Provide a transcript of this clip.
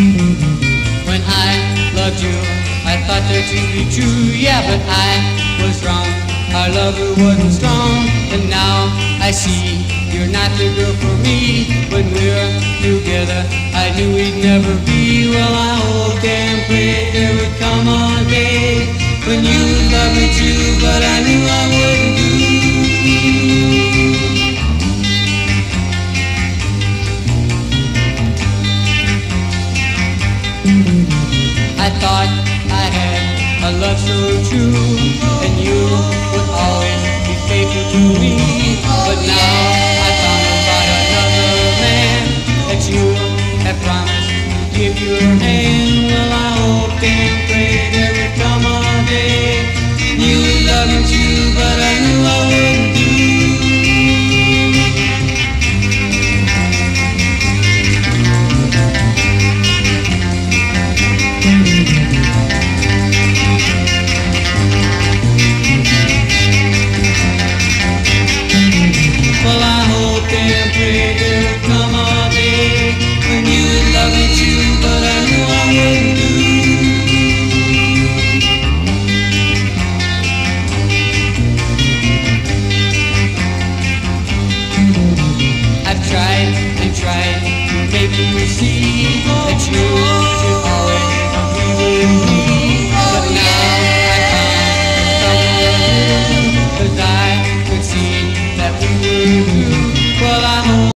When I loved you, I thought that you'd be true, yeah, but I was wrong. Our lover wasn't strong, and now I see you're not the girl for me. When we're together, I knew we'd never be. Well, I hope damn quick there would come a day when you I thought I had a love so true, and you would always be faithful to me. I've tried and tried. To make you see that you